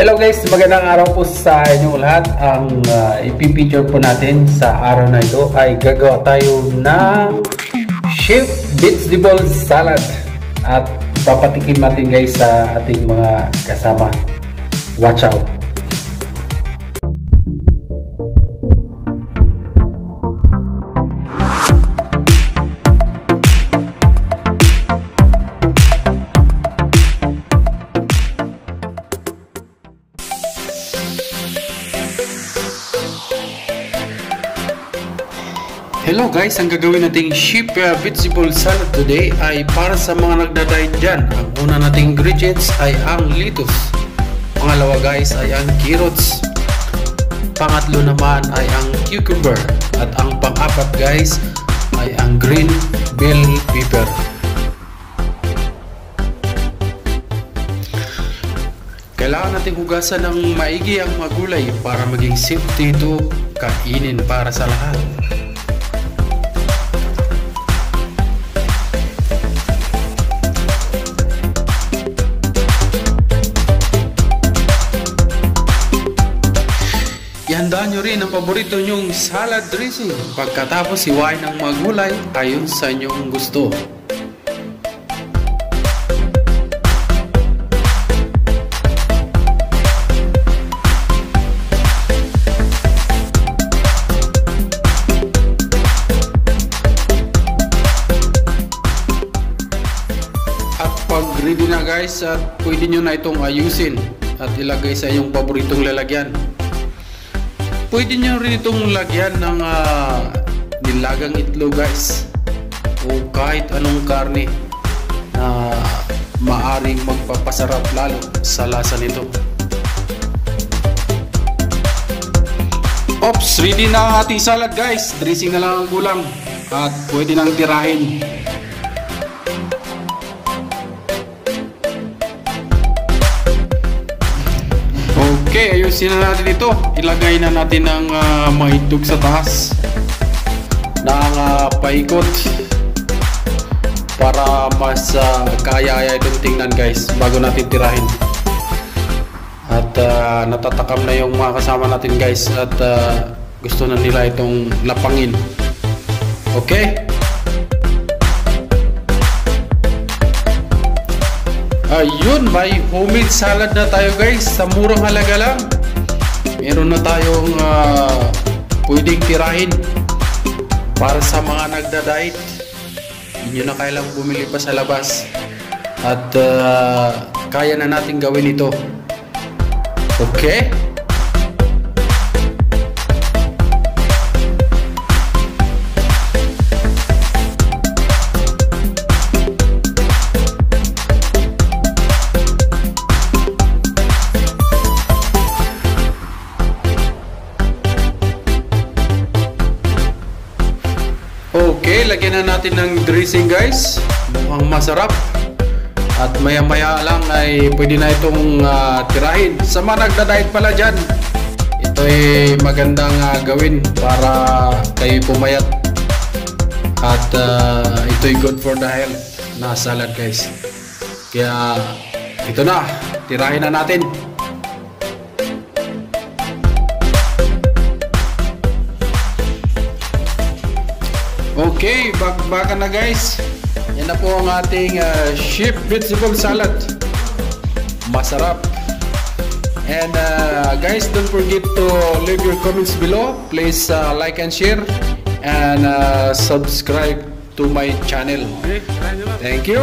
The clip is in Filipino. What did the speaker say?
Hello guys, magandang araw po sa inyong lahat. Ang uh, ipipicture po natin sa araw na ito ay gagawa tayo ng chef vegetable salad at papatikin natin guys sa ating mga kasama. Watch out! Hello guys, ang gagawin nating sheep uh, vegetable salad today ay para sa mga nagda-diet dyan. Ang una nating ingredients ay ang lettuce. Pangalawa guys ay ang carrots. Pangatlo naman ay ang cucumber. At ang pang-apat guys ay ang green bell pepper. Kailangan natin hugasan ng maigi ang magulay para maging safety ito kainin para sa lahat. Ihandaan nyo rin ang paborito nyong salad dressing pagkatapos iwain ng mga gulay ayon sa inyong gusto. At pag ready na guys, at pwede nyo na itong ayusin at ilagay sa inyong paboritong lalagyan. Pwede nyo rin itong lagyan ng uh, nilagang itlog guys o kahit anong karne na maaring magpapasarap lalo sa lasa nito. Ops, ready na ang ating salad guys. Dressing na lang ang kulang at pwede nang tirahin. Okay, ayusin na natin ito. Ilagay na natin ang uh, mahitog sa taas ng uh, paikot para mas uh, kaya itong tingnan guys bago natin tirahin. At uh, natatakam na yung mga kasama natin guys at uh, gusto na nila itong lapangin. Okay? Ayun, may homemade salad na tayo guys sa murang halaga lang. Meron na tayong uh, pwedeng tirahin para sa mga nagda-diet. Hindi na kailang bumili pa sa labas. At uh, kaya na natin gawin ito. Okay? Lagyan na natin ng dressing guys. Mukhang masarap. At maya maya lang ay pwede na itong uh, tirahin. Sa mga nagda-diet pala dyan, ito ay magandang uh, gawin para kayo pumayat. At uh, ito ay good for the health na salad guys. Kaya ito na, tirahin na natin. Okay, bak baka na guys. Yan na po ang ating uh, sheep vegetable salad. Masarap. And uh, guys, don't forget to leave your comments below. Please uh, like and share and uh, subscribe to my channel. Thank you.